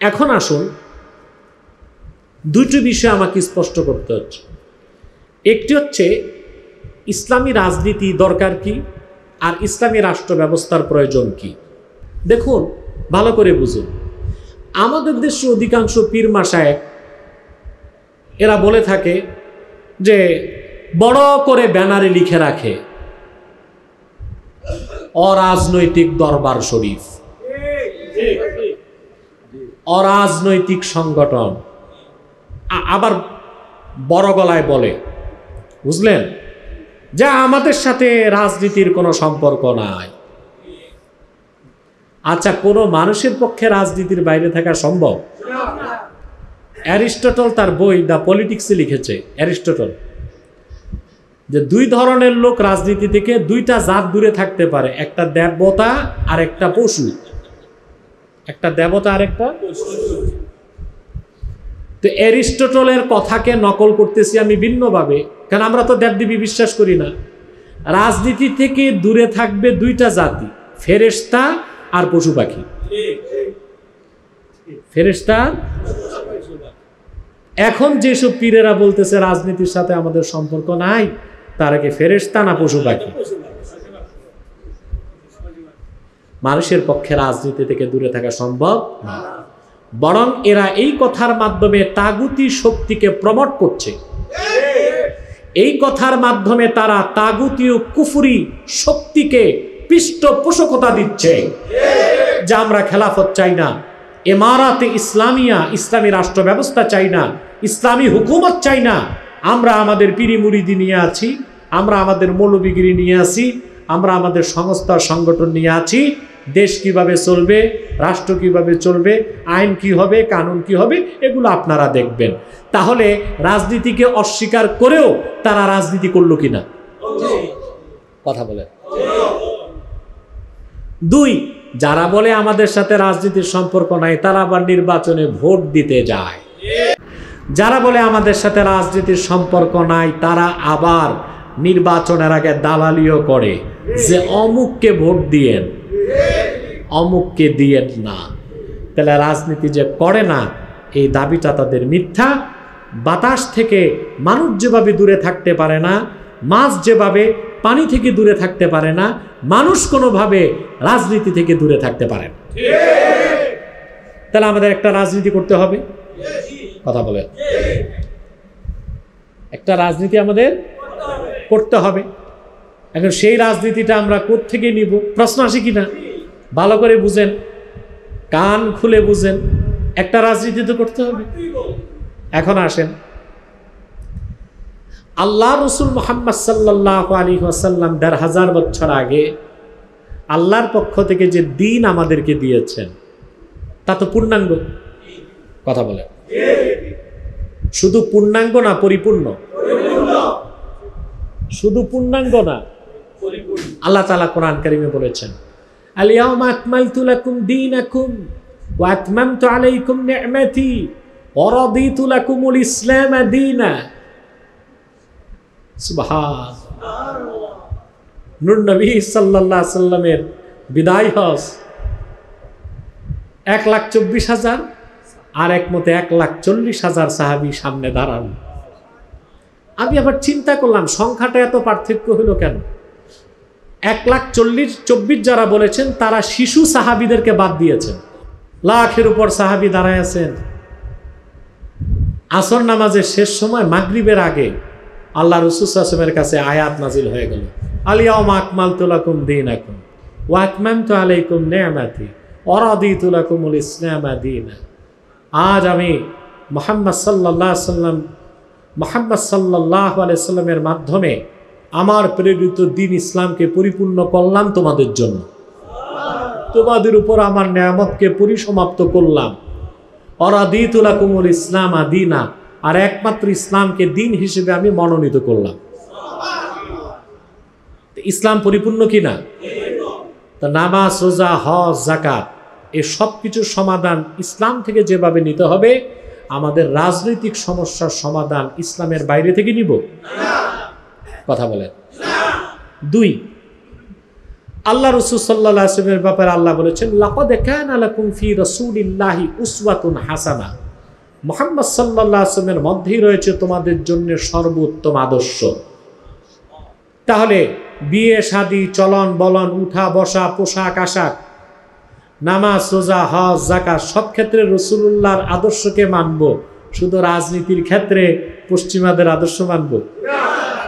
এখন আসুন, দুইটি বিষয় আমাকে স্পষ্ট করতে হচ্ছে। একটি হচ্ছে, ইসলামী রাজনীতি দরকার কি, আর ইসলামী রাষ্ট্র ব্যবস্থার প্রয়োজন কি? দেখুন, ভালো করে বুঝুন। আমাদের দেশে অধিকাংশ পীর মাসায় এরা বলে থাকে যে, বড় করে ব্যানারে লিখে রাখে, অরাজনৈতিক দরবার শরীফ। অরাজনৈতিক সংগঠন। আবার বড় গলায় বলে, বুঝলেন? যা আমাদের সাথে রাজনীতির কোনো সম্পর্ক নাই। আচ্ছা কোনো মানুষের পক্ষে রাজনীতির বাইরে থাকা সম্ভব? অ্যারিস্টটল তার বই দ্য পলিটিক্সে লিখেছে, অ্যারিস্টটল, যে দুই ধরনের লোক রাজনীতি থেকে দুইটা জাত দূরে থাকতে পারে, একটা দেবতা আর একটা পশু। একটা দেবতা আর একটা তো অ্যারিস্টটলের কথাকে নকল করতেছি আমি ভিন্নভাবে, কারণ আমরা তো দেবদেবী বিশ্বাস করি না। রাজনীতি থেকে দূরে থাকবে দুইটা জাতি, ফেরেশতা আর পশু পাখি। ফেরেশতা, এখন যেসব পীরেরা বলতেছে রাজনীতির সাথে আমাদের সম্পর্ক নাই, তারা কি ফেরেশতা না পশু পাখি? মানুষের পক্ষে রাজনীতি থেকে দূরে থাকা সম্ভব বরং এরা এই কথার মাধ্যমে তাগুতি শক্তিকে প্রমোট করছে। এই কথার মাধ্যমে তারা তাগুতীয় কুফুরি শক্তিকে পৃষ্ঠপোষকতা দিচ্ছে। যে আমরা খেলাফত চাই না, এমারাতে ইসলামিয়া, ইসলামী রাষ্ট্র ব্যবস্থা চাই না, ইসলামী হুকুমত চাই না। আমরা আমাদের পিরি মুরিদি নিয়ে আছি, আমরা আমাদের মৌলবিগিরি নিয়ে আছি, আমরা আমাদের সংস্থা সংগঠন নিয়ে আছি দেশ কীভাবে চলবে, রাষ্ট্র কীভাবে চলবে, আইন কি হবে, কানুন কি হবে, এগুলো আপনারা দেখবেন। তাহলে রাজনীতিকে অস্বীকার করেও তারা রাজনীতি করল কিনা? কথা বলে দুই, যারা বলে আমাদের সাথে রাজনীতির সম্পর্ক নাই, তারা আবার নির্বাচনে ভোট দিতে যায়। যারা বলে আমাদের সাথে রাজনীতির সম্পর্ক নাই, তারা আবার নির্বাচনের আগে দালালিও করে যে অমুককে ভোট দিয়েন। অমুককে দিয়েন না। তাহলে রাজনীতি যে করে না, এই দাবিটা তাদের মিথ্যা। বাতাস থেকে মানুষ যেভাবে দূরে থাকতে পারে না, মাছ যেভাবে পানি থেকে দূরে থাকতে পারে না, মানুষ কোনোভাবে রাজনীতি থেকে দূরে থাকতে পারে না। তাহলে আমাদের একটা রাজনীতি করতে হবে। কথা বলে একটা রাজনীতি আমাদের করতে হবে। এখন সেই রাজনীতিটা আমরা থেকে নিব? প্রশ্ন আসে কিনা? ভালো করে বুঝেন, কান খুলে বুঝেন, একটা রাজনীতি তো করতে হবে। এখন আসেন। আল্লাহ রসুল মোহাম্মদ সাল্লাহ আলী ওয়াসাল্লাম দেড় হাজার বছর আগে আল্লাহর পক্ষ থেকে যে দিন আমাদেরকে দিয়েছেন, তা তো পূর্ণাঙ্গ। কথা বলে শুধু পূর্ণাঙ্গ না পরিপূর্ণ? শুধু পূর্ণাঙ্গ না? আল্লাহ তালা কোরআন কারিমে বলেছেন আলিয়াউমা আকমালতু লাকুম দীনাকুম ওয়া আতমামতু আলাইকুম নি'মাতি ওয়া রাদিতু ইসলাম দীনা। সুবহান নূর নবী সাল্লাল্লাহু সাল্লামের বিদায় হজ এক লাখ চব্বিশ হাজার আর এক মতে এক লাখ চল্লিশ হাজার সাহাবি সামনে দাঁড়ান। আমি আবার চিন্তা করলাম, সংখ্যাটা এত পার্থক্য হলো কেন? এক লাখ চল্লিশ, চব্বিশ যারা বলেছেন, তারা শিশু সাহাবিদেরকে বাদ দিয়েছেন। লাখের উপর সাহাবি দাঁড়ায় আছেন। আসর নামাজের শেষ সময় মাগরিবের আগে আল্লাহ রসুসের কাছে আয়াত নাজিল হয়ে গেল। আলিয়াম আকমাল তুলাকুম দিন আকুম ওয়াকমাম তো আলাইকুম নেয়ামাতি অরাদি তুলাকুমুল ইসলাম দিন। আজ আমি মোহাম্মদ সাল্লাহ সাল্লাম মোহাম্মদ সাল্লাহ আলাইসাল্লামের মাধ্যমে আমার প্রেরিত দিন ইসলামকে পরিপূর্ণ করলাম তোমাদের জন্য। তোমাদের উপর আমার নিয়ামতকে পরিসমাপ্ত করলাম। অরাদিতুলা কুমুল ইসলাম আদিনা, আর একমাত্র ইসলামকে দিন হিসেবে আমি মনোনীত করলাম। ইসলাম পরিপূর্ণ কিনা তা নামাজ, রোজা, হজ জাকাত এই সব কিছুর সমাধান ইসলাম থেকে যেভাবে নিতে হবে, আমাদের রাজনৈতিক সমস্যার সমাধান ইসলামের বাইরে থেকে নিব। কথা বলেন দুই, আল্লাহ রসুল সাল্লাহ আসলামের ব্যাপারে আল্লাহ বলেছেন, লাকদ কানা লাকুম ফি উসওয়াতুন হাসানা। মোহাম্মদ সাল্লাহ আসলামের মধ্যেই রয়েছে তোমাদের জন্য সর্বোত্তম আদর্শ। তাহলে বিয়ে, শাদি, চলন, বলন, উঠা, বসা, পোশাক, আশাক, নামাজ সোজা হজ জাকাত সব ক্ষেত্রে রসুল্লাহর আদর্শকে মানব। শুধু রাজনীতির ক্ষেত্রে পশ্চিমাদের আদর্শ মানব।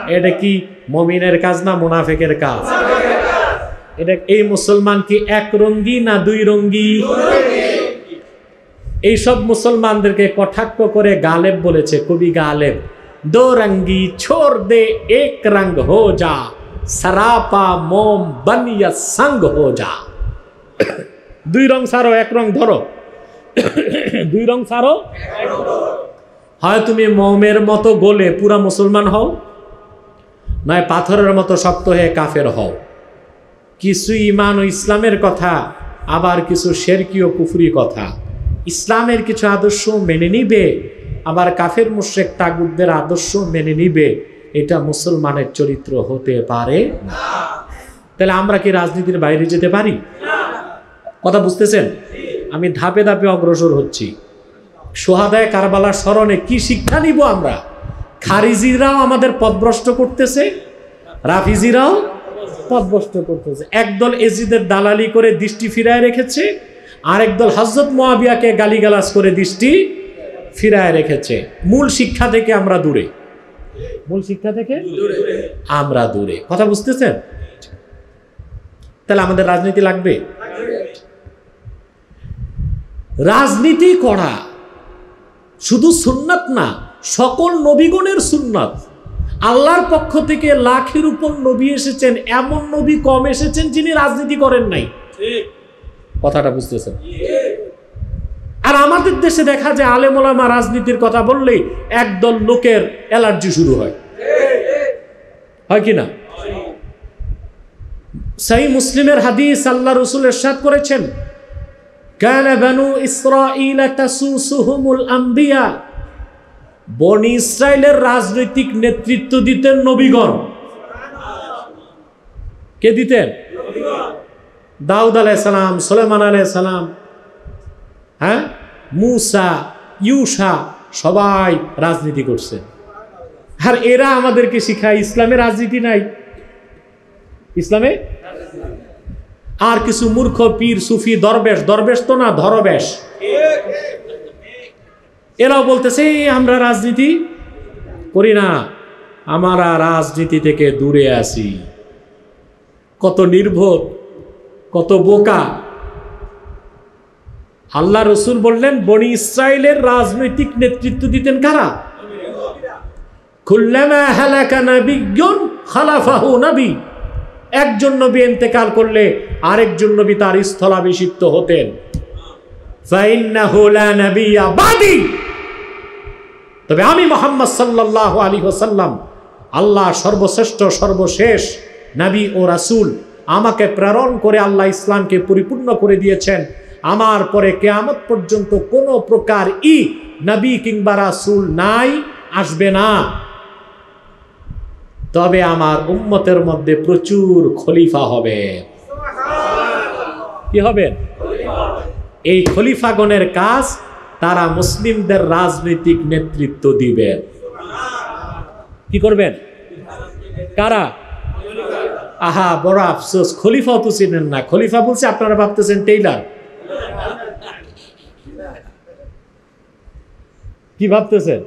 এটা কি মমিনের কাজ না মোনাফেকের কাজ? এটা এই মুসলমান কি এক রঙ্গি না দুই রঙ্গি? এইসব মুসলমানদেরকে কটাক্ষ করে গালেব বলেছে, কবি গালেব, দো রঙ্গি ছোড় দে, এক রঙ্গ হো যা, সারাপা মোম বনিয়া সঙ্গ হো যা। দুই রং সারো এক রং ধরো। দুই রং সারো হয় তুমি মোমের মতো গোলে পুরা মুসলমান হও নয়, পাথরের মতো শক্ত হয়ে কাফের হও। কিছু ইমান ও ইসলামের কথা, আবার কিছু শেরকীয় কুফরি কথা। ইসলামের কিছু আদর্শ মেনে নিবে, আবার কাফের মুশ্রেক তাগুদদের আদর্শ মেনে নিবে, এটা মুসলমানের চরিত্র হতে পারে না। তাহলে আমরা কি রাজনীতির বাইরে যেতে পারি? কথা বুঝতেছেন? আমি ধাপে ধাপে অগ্রসর হচ্ছি। সোহাদায় কারবালার স্মরণে কি শিক্ষা নিব আমরা? খারিজিরাও আমাদের পদভ্রষ্ট করতেছে, রাফিজিরাও পদভ্রষ্ট করতেছে। একদল এজিদের দালালি করে দৃষ্টি ফিরায় রেখেছে আরেক দল হজরত মোয়াবিয়াকে গালিগালাজ করে দৃষ্টি ফিরায় রেখেছে। মূল শিক্ষা থেকে আমরা দূরে। মূল শিক্ষা থেকে আমরা দূরে। কথা বুঝতেছেন? তাহলে আমাদের রাজনীতি লাগবে? রাজনীতি করা শুধু সুন্নাত না সকল নবীগণের সুন্নাত। আল্লাহর পক্ষ থেকে লাখের উপর নবী এসেছেন এমন নবী কম এসেছেন যিনি রাজনীতি করেন নাই। কথাটা বুঝতেছেন? আর আমাদের দেশে দেখা যায় আলেমোলামা রাজনীতির কথা বললেই একদল লোকের অ্যালার্জি শুরু হয়। হয় কি না? সেই মুসলিমের হাদিস আল্লাহ রসুল এরশাদ করেছেন কানা বানু ইসরাঈলা তাসুসুহুমুল আম্বিয়া। বনি ইসরায়েলের রাজনৈতিক নেতৃত্ব দিতেন নবীগণ। কে দিতেন? দাউদ আলাইসালাম সোলেমান আলাইসালাম হ্যাঁ? মুসা, ইউসা, সবাই রাজনীতি করছে। আর এরা আমাদেরকে শিখায়, ইসলামে রাজনীতি নাই। ইসলামে? আর কিছু মূর্খ, পীর, সুফি, দরবেশ দরবেশ তো না, ধরবেশ। এরাও বলতেছে আমরা রাজনীতি করি না। আমরা রাজনীতি থেকে দূরে আছি। কত নির্ভর কত বোকা। আল্লাহ রসুল বললেন, বনি ইসরায়েলের রাজনৈতিক নেতৃত্ব দিতেন কারা? একজন নবী এন্তেকাল করলে আরেকজন নবী তার স্থলাভিষিক্ত হতেন। তবে আমি মোহাম্মদ সাল্লাহ আলী হোসাল্লাম আল্লাহ সর্বশ্রেষ্ঠ, সর্বশেষ নবী ও রাসুল, আমাকে প্রেরণ করে আল্লাহ ইসলামকে পরিপূর্ণ করে দিয়েছেন। আমার পরে কেয়ামত পর্যন্ত কোনো প্রকার ই নবী কিংবা রাসুল নাই, আসবে না। তবে আমার উম্মতের মধ্যে প্রচুর খলিফা হবে। কি হবে? এই খলিফাগণের কাজ তারা মুসলিমদের রাজনৈতিক নেতৃত্ব দিবেন কি করবেন? কারা? আহা, বড় আফসোস, খলিফাও তো চিনেন না। খলিফা বলছে, আপনারা ভাবতেছেন টেইলার। কি ভাবতেছেন?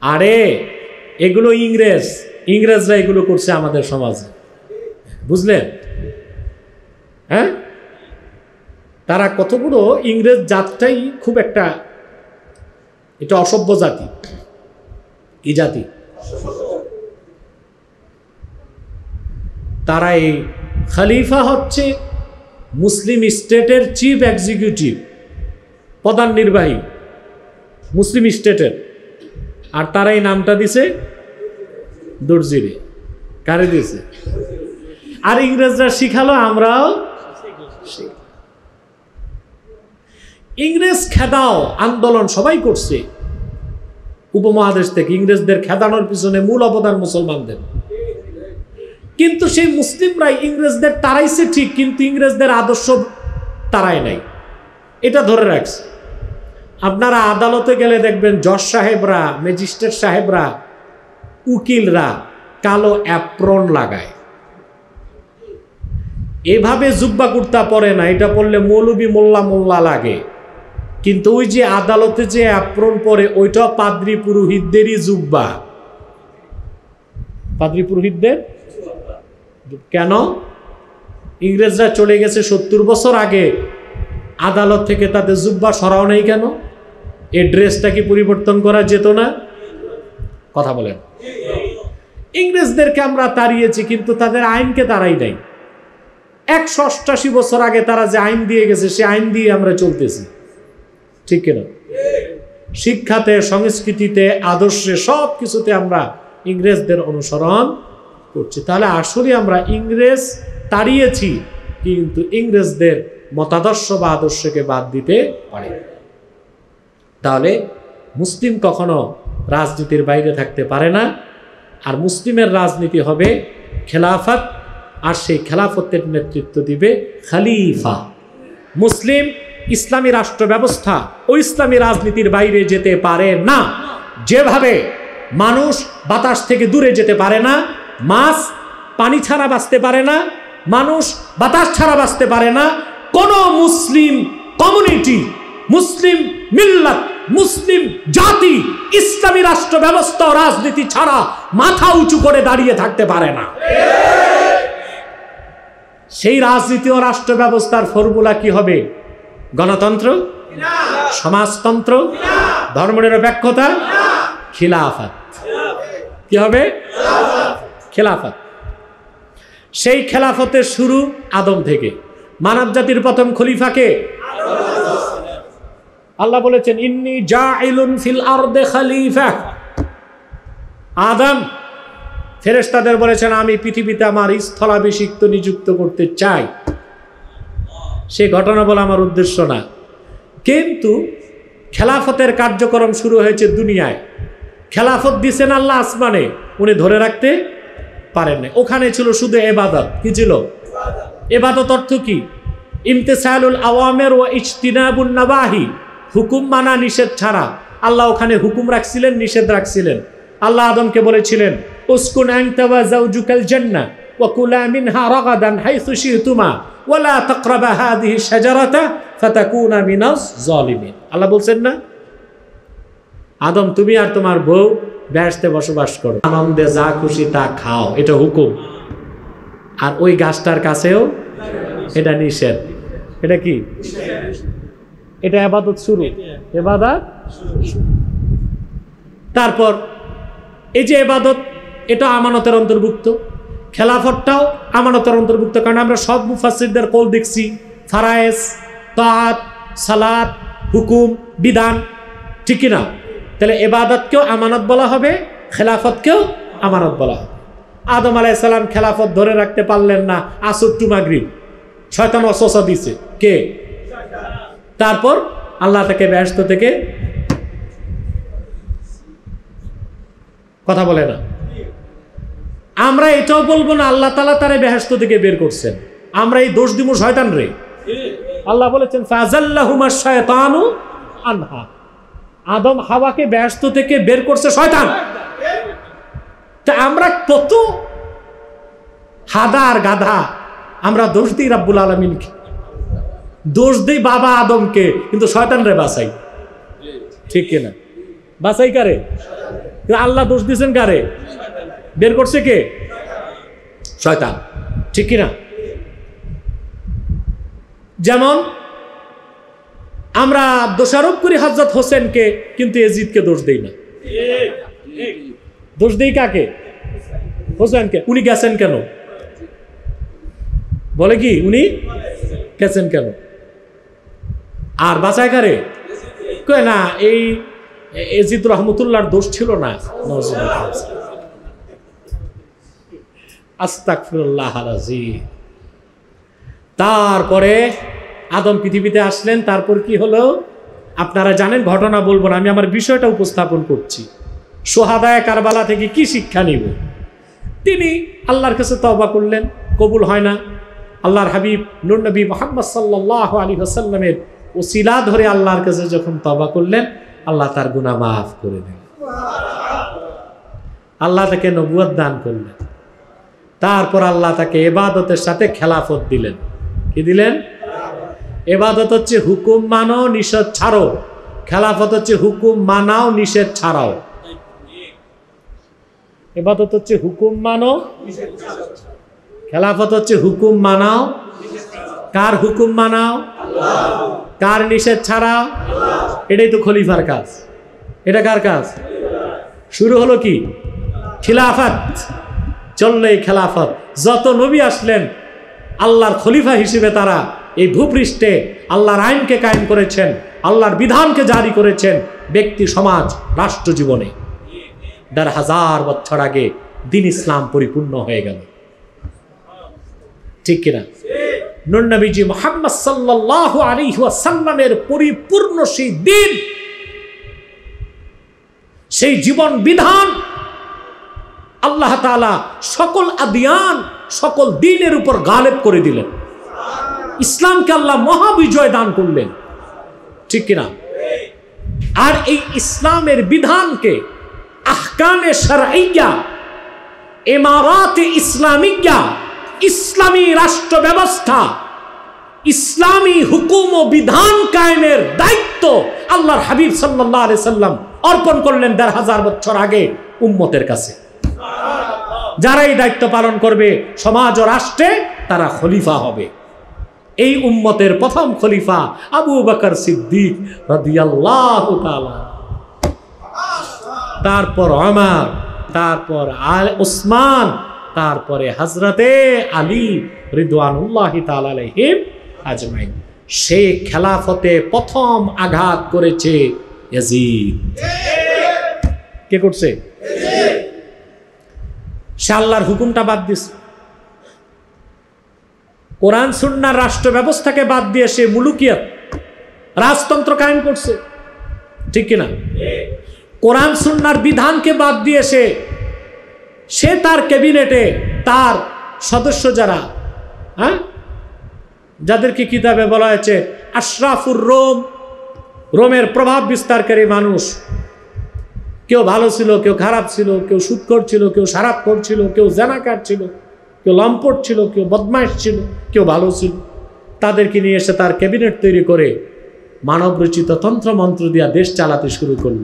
আরে, এগুলো ইংরেজ। ইংরেজরা এগুলো করছে আমাদের সমাজে। বুঝলেন? হ্যাঁ? তারা কতগুলো ইংরেজ জাতটাই খুব একটা এটা অসভ্য জাতি। কি জাতি? তারা এই খালিফা হচ্ছে মুসলিম স্টেটের চিফ এক্সিকিউটিভ প্রধান নির্বাহী, মুসলিম স্টেটের। আর তারা এই নামটা দিছে দর্জিরে। কারে দিয়েছে আর ইংরেজরা শিখালো আমরাও ইংরেজ খেদাও আন্দোলন সবাই করছে। উপমহাদেশ থেকে ইংরেজদের খেদানোর পিছনে মূল অবদান মুসলমানদের। কিন্তু সেই মুসলিমরাই ইংরেজদের তারাইছে ঠিক, কিন্তু ইংরেজদের আদর্শ তারাই নাই। এটা ধরে রাখছে। আপনারা আদালতে গেলে দেখবেন জজ সাহেবরা, ম্যাজিস্ট্রেট সাহেবরা, উকিলরা কালো অ্যাপ্রন লাগায়। এভাবে জুব্বা কুর্তা পরে না, এটা পরলে মৌলবি মোল্লা মোল্লা লাগে। কিন্তু ওই যে আদালতে যে অ্যাপ্রন পরে ওইটা পাদ্রি পুরোহিতদেরই জুব্বা। পাদ্রি পুরোহিতদের? কেন? ইংরেজরা চলে গেছে সত্তর বছর আগে। আদালত থেকে তাদের জুব্বা সরাও নেই কেন? এ ড্রেসটা কি পরিবর্তন করা যেত না? কথা বলেন। ইংরেজদেরকে আমরা তাড়িয়েছি, কিন্তু তাদের আইনকে তারাই নাই। একশো অষ্টাশি বছর আগে তারা যে আইন দিয়ে গেছে, সে আইন দিয়ে আমরা চলতেছি। ঠিক কিনা? শিক্ষাতে, সংস্কৃতিতে, আদর্শে সব কিছুতে আমরা ইংরেজদের অনুসরণ করছি। তাহলে আসলে আমরা ইংরেজ তাড়িয়েছি, কিন্তু ইংরেজদের মতাদর্শ বা আদর্শকে বাদ দিতে পারে। তাহলে মুসলিম কখনো রাজনীতির বাইরে থাকতে পারে না, আর মুসলিমের রাজনীতি হবে খেলাফত, আর সেই খেলাফতের নেতৃত্ব দিবে খালিফা। মুসলিম ইসলামী রাষ্ট্র ব্যবস্থা ও ইসলামী রাজনীতির বাইরে যেতে পারে না। যেভাবে মানুষ বাতাস থেকে দূরে যেতে পারে না, মাছ পানি ছাড়া বাঁচতে পারে না, মানুষ বাতাস ছাড়া বাঁচতে পারে না, কোন মুসলিম কমিউনিটি, মুসলিম মিল্লাত, মুসলিম জাতি ইসলামী রাষ্ট্র ব্যবস্থা রাজনীতি ছাড়া মাথা উঁচু করে দাঁড়িয়ে থাকতে পারে না। সেই রাজনীতি ও রাষ্ট্র ব্যবস্থার ফর্মুলা কি হবে? গণতন্ত্র, সমাজতন্ত্র, ধর্মনিরপেক্ষতা, খিলাফত। কি হবে? খেলাফত। সেই খেলাফতের শুরু আদম থেকে। মানব জাতির প্রথম খলিফাকে আল্লাহ বলেছেন, ইন্নি জাইলুন ফিল আদম, ফেরেশতাদের বলেছেন, আমি পৃথিবীতে আমার স্থলাভিষিক্ত নিযুক্ত করতে চাই। সে ঘটনা বলা আমার উদ্দেশ্য না। কিন্তু খেলাফতের কার্যক্রম শুরু হয়েছে দুনিয়ায়। খেলাফত দিছেন আল্লাহ আসমানে, উনি ধরে রাখতে পারেন না ওখানে ছিল শুধু এবাদত, কি ছিল? এবাদত অর্থ কি? ইমতেসালুল আওয়ামের ও ইজতিনাবুন নাবাহি, হুকুম মানা নিষেধ ছাড়া। আল্লাহ ওখানে হুকুম রাখছিলেন, নিষেধ রাখছিলেন। আল্লাহ আদমকে বলেছিলেন, উসকুন আংতাওয়া জাউজুকাল জান্না আদম, তুমি আর তোমার বউ ব্যস্তে বসবাস করো। আনন্দে যা খুশি তা খাও, এটা হুকুম। আর ওই গাছটার কাছেও এটা নিষেধ। এটা কি? এটা এবাদত শুরু। এবাদত তারপর এই যে এবাদত, এটা আমানতের অন্তর্ভুক্ত। খেলাফতটাও আমানতের অন্তর্ভুক্ত, কারণ আমরা সব মুফাসিরদের কল দেখছি। ফারায়েস, তাহাত, সালাত, হুকুম, বিধান, ঠিক না তাহলে এবাদতকেও আমানত বলা হবে, খেলাফতকেও আমানত বলা হবে। আদম আলাইসাল্লাম খেলাফত ধরে রাখতে পারলেন না, আসর টু মাগরিব। অসসা দিছে কে? তারপর আল্লাহ তাকে ব্যস্ত থেকে কথা বলে না। আমরা এটাও বলব না, আল্লাহ তালা তারে বেহেস্ত থেকে বের করছেন। আমরা এই দোষ দিব শয়তান রে। আল্লাহ বলেছেন, ফাজাল্লাহুমা শয়তানু আনহা। আদম হাওয়াকে ব্যস্ত থেকে বের করছে শয়তান। তা আমরা কত? হাদা আর গাধা, আমরা দোষ দিই রাব্বুল আলমিনকে। দোষ দিই বাবা আদমকে, কিন্তু শয়তান রে বাসাই ঠিক কিনা? বাসাই কারে? আল্লাহ দোষ দিয়েছেন কারে? বের করছে কে? শয়তান। ঠিক কিনা? যেমন আমরা দোষারোপ করি হজরত হোসেনকে কিন্তু এজিদকে দোষ দেই না। দোষ দেই কাকে? হোসেনকে। উনি গেছেন কেন? বলে কি উনি গেছেন কেন? আর বাঁচায় কারে? কয় না এই এজিদ রহমতুল্লাহর দোষ ছিল না। আস্তাকফিরুল্লাহ তারপরে আদম পৃথিবীতে আসলেন, তারপর কি হলো? আপনারা জানেন, ঘটনা বলব না, আমি আমার বিষয়টা উপস্থাপন করছি। সোহাদায় কারবালা থেকে কি শিক্ষা নিব? তিনি আল্লাহর কাছে তওবা করলেন, কবুল হয় না। আল্লাহর হাবিব, নুর নবী মোহাম্মদ সাল্লাহ আলী হাসাল্লামের ওসিলা ধরে আল্লাহর কাছে যখন তবা করলেন, আল্লাহ তার গুণা মাফ করে দেন আল্লাহ তাকে নবুয়ত দান করলেন। তারপর আল্লাহ তাকে এবাদতের সাথে খেলাফত দিলেন। কি দিলেন? এবাদত হচ্ছে হুকুম মানো নিষেধ ছাড়ো খেলাফত হচ্ছে হুকুম মানাও, নিষেধ ছাড়াও। এবাদত হচ্ছে হুকুম মানো খেলাফত হচ্ছে হুকুম মানাও। কার হুকুম মানাও? কার নিষেধ ছাড়াও? এটাই তো খলিফার কাজ। এটা কার কাজ? শুরু হলো কি? খিলাফত। চললেই খেলাফত। যত নবী আসলেন, আল্লাহর খলিফা হিসেবে তারা এই ভূপৃষ্ঠে আল্লাহর আইনকে কায়েম করেছেন, আল্লাহর বিধানকে জারি করেছেন ব্যক্তি, সমাজ, রাষ্ট্র জীবনে। দেড় হাজার বছর আগে দিন ইসলাম পরিপূর্ণ হয়ে গেল। ঠিক কিনা? নবীজি মোহাম্মদ সাল্লাহ আলিহাসাল্লামের পরিপূর্ণ সেই দিন, সেই জীবন বিধান আল্লাহ তালা সকল আদিয়ান, সকল দিনের উপর গালেব করে দিলেন। ইসলামকে আল্লাহ মহাবিজয় দান করলেন। ঠিক কিনা আর এই ইসলামের বিধানকে আহকামে সারাইয়া এমারাতে ইসলামিকা ইসলামী রাষ্ট্র ব্যবস্থা, ইসলামী হুকুম ও বিধান কায়েমের দায়িত্ব আল্লাহর হাবিব সাল্লাহ সাল্লাম অর্পণ করলেন দেড় হাজার বছর আগে উম্মতের কাছে। যারা এই দায়িত্ব পালন করবে সমাজ ও রাষ্ট্রে তারা খলিফা হবে। এই উম্মতের প্রথম খলিফা আবু বকর সিদ্দিক তারপর আমার তারপর আল উসমান, তারপরে হজরতে আলী রিদওয়ানুল্লাহ তালাহিম আজমাইন। সে খেলাফতে প্রথম আঘাত করেছে। কে করছে? সে আল্লাহর হুকুমটা বাদ দিছে কোরআন সুন্নার রাষ্ট্র ব্যবস্থাকে বাদ দিয়ে সে মুলুকিয়াত, রাজতন্ত্র কায়েম করছে। ঠিক কিনা? কোরআন সুন্নার বিধানকে বাদ দিয়ে সে সে তার ক্যাবিনেটে তার সদস্য যারা হ্যাঁ? যাদেরকে কিতাবে বলা হয়েছে, আশরাফুর রোম, রোমের প্রভাব বিস্তারকারী মানুষ কেউ ভালো ছিল, কেউ খারাপ ছিল, কেউ সুৎকর ছিল, কেউ সারাপ করছিল কেউ জানাকার ছিল, কেউ লম্পট ছিল, কেউ বদমাইশ ছিল, কেউ ভালো ছিল। তাদেরকে নিয়ে এসে তার ক্যাবিনেট তৈরি করে মানব রচিত তন্ত্রমন্ত্র দিয়া দেশ চালাতে শুরু করল।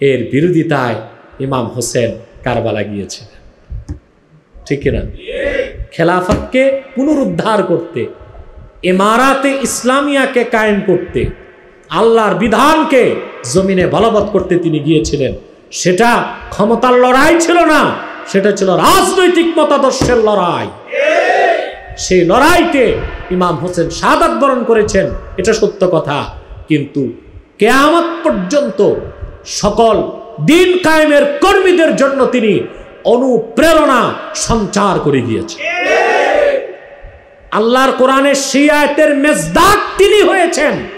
এর বিরোধিতায় ইমাম হোসেন কারবালা গিয়েছিলেন। ঠিক কিনা? খেলাফতকে পুনরুদ্ধার করতে, ইমারাতে ইসলামিয়াকে কায়েম করতে আল্লাহর বিধানকে জমিনে বলবৎ করতে তিনি গিয়েছিলেন। সেটা ক্ষমতার লড়াই ছিল না, সেটা ছিল রাজনৈতিক মতাদর্শের লড়াই। সেই লড়াইতে ইমাম হোসেন সাদাত বরণ করেছেন, এটা সত্য কথা। কিন্তু কেয়ামত পর্যন্ত সকল দিন কায়েমের কর্মীদের জন্য তিনি অনুপ্রেরণা সঞ্চার করে গিয়েছেন। আল্লাহর কোরআনের সেই আয়াতের মেজদাক তিনি হয়েছেন।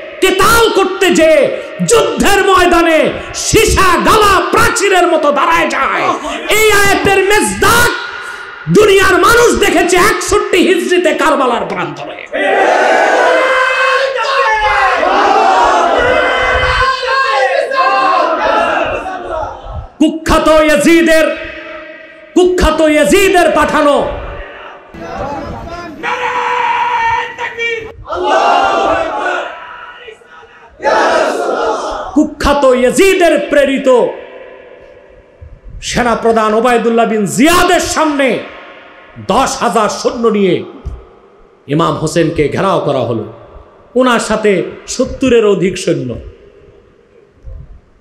কেতাল করতে যে যুদ্ধের ময়দানে সীসা গালা প্রাচীরের মতো দাঁড়ায় যায়। এই আয়াতের মেজদাক দুনিয়ার মানুষ দেখেছে একষট্টি হিজড়িতে কারবালার প্রান্তরে। কুখ্যাত ইয়াজিদের কুখ্যাত ইয়াজিদের পাঠানো কুখ্যাত ইয়াজিদের প্রেরিত সেনাপ্রধান ওবায়দুল্লাহ বিন জিয়াদের সামনে দশ হাজার সৈন্য নিয়ে ইমাম হোসেনকে ঘেরাও করা হলো। ওনার সাথে সত্তরের অধিক সৈন্য।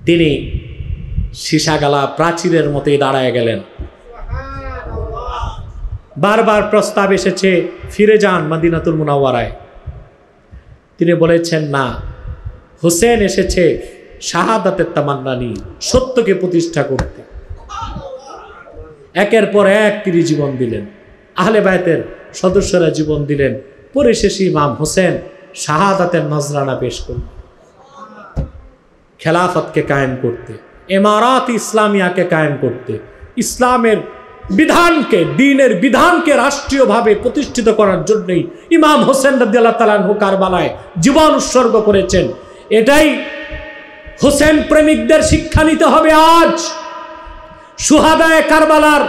তিনি সীসাগালা প্রাচীরের মতোই দাঁড়ায় গেলেন। বারবার প্রস্তাব এসেছে, ফিরে যান মাদিনাতুল মুনাওয়ারায়। তিনি বলেছেন, না, হোসেন এসেছে শাহাদাতের তামান্না নিয়ে সত্যকে প্রতিষ্ঠা করতে। একের পর এক তিনি জীবন দিলেন। আহলে বায়তের সদস্যরা জীবন দিলেন। পরিশেষে ইমাম হোসেন শাহাদাতের নজরানা পেশ করলেন। খেলাফতকে কায়েম করতে, এমারাত ইসলামিয়াকে কায়েম করতে, ইসলামের বিধানকে, দিনের বিধানকে রাষ্ট্রীয়ভাবে প্রতিষ্ঠিত করার জন্যই ইমাম হোসেন রদিয়াল্লাহ তালানহু কারবালায় জীবন উৎসর্গ করেছেন। এটাই হোসেন প্রেমিকদের শিক্ষা নিতে হবে আজ। সুহাদায় কারবালার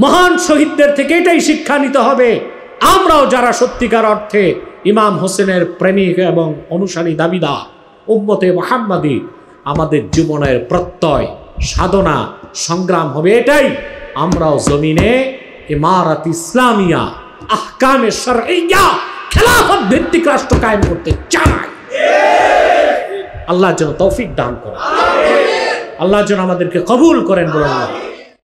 মহান শহীদদের থেকে এটাই শিক্ষা নিতে হবে। আমরাও যারা সত্যিকার অর্থে ইমাম হোসেনের প্রেমিক এবং অনুসারী দাবিদা উম্মতে মোহাম্মদী, আমাদের জীবনের প্রত্যয়, সাধনা, সংগ্রাম হবে এটাই। আমরাও জমিনে ইমারত ইসলামিয়া, আহকামে শরঈয়া, খেলাফত ভিত্তিক রাষ্ট্র কায়েম করতে চাই। আল্লাহ যেন তৌফিক দান করেন। আল্লাহ যেন আমাদেরকে কবুল করেন বলে আল্লাহ।